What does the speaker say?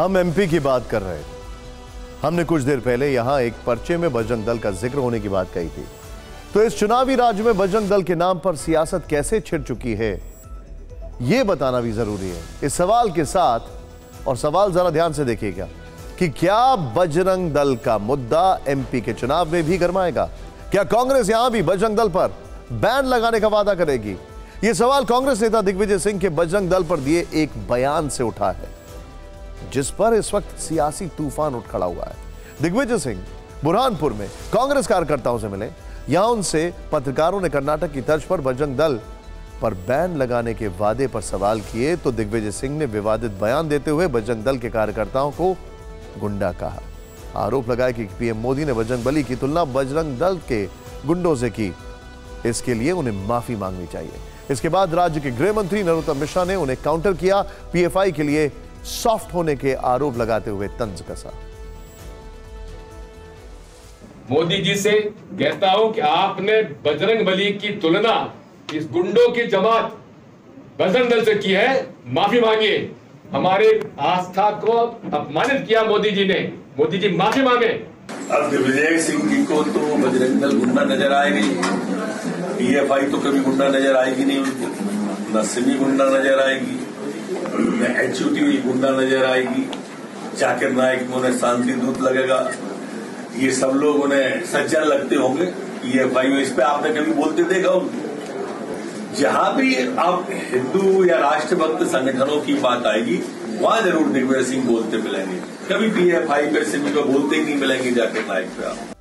हम एमपी की बात कर रहे थे। हमने कुछ देर पहले यहाँ एक पर्चे में बजरंग दल का ज़िक्र होने की बात कही थी। तो इस चुनावी राज्य में बजरंग दल के नाम पर सियासत कैसे छिड़ चुकी है यह बताना भी ज़रूरी है। इस सवाल के साथ, और सवाल जरा ध्यान से देखिएगा कि क्या बजरंग दल का मुद्दा एमपी के चुनाव में भी गरमाएगा? क्या कांग्रेस यहाँ भी बजरंग दल पर बैन लगाने का वादा करेगी? यह सवाल कांग्रेस नेता दिग्विजय सिंह के बजरंग दल पर दिए एक बयान से उठा है। जिस पर इस वक्त सियासी तूफ़ान उठ खड़ा हुआ है। दिग्विजय सिंह बुरहानपुर में कांग्रेस कार्यकर्ताओं से मिले। यहाँ उनसे पत्रकारों ने कर्नाटक की तर्ज पर बजरंग दल पर बैन लगाने के वादे पर सवाल किए तो दिग्विजय सिंह ने विवादित बयान देते हुए बजरंग दल के कार्यकर्ताओं को गुंडा कहा। आरोप लगाया कि पीएम मोदी ने बजरंग बली की तुलना बजरंग दल के गुंडों से की। इसके लिए उन्हें माफ़ी मांगनी चाहिए। इसके बाद राज्य के गृह मंत्री नरोत्तम मिश्रा ने उन्हें काउंटर किया। पीएफआई के लिए सॉफ्ट होने के आरोप लगाते हुए तंज कसा। मोदी जी से कहता हूँ कि आपने बजरंग बली की तुलना इस गुंडों की जमात बजरंग दल से की है माफ़ी मांगिए। हमारे आस्था को अपमानित किया मोदी जी ने। मोदी जी माफ़ी मांगे। अब दिग्विजय सिंह जी को तो बजरंग दल गुंडा नज़र आएगी। पीएफआई तो कभी गुंडा नज़र आएगी नहीं उनको। न सिमी गुंडा नज़र आएगी। एचयूटी गुंडा नज़र आएगी। जाकिर नायक में उन्हें शांति दूत लगेगा। ये सब लोग उन्हें सज्जन लगते होंगे। पीएफआई इस पे आपने कभी बोलते देखा उनको जहाँ भी आप हिंदू या राष्ट्रभक्त संगठनों की बात आएगी, वहाँ ज़रूर दिग्विजय सिंह बोलते मिलेंगे। कभी पीएफआई पे सिमी को बोलते ही नहीं मिलेंगे जाकिर नायक पे आप।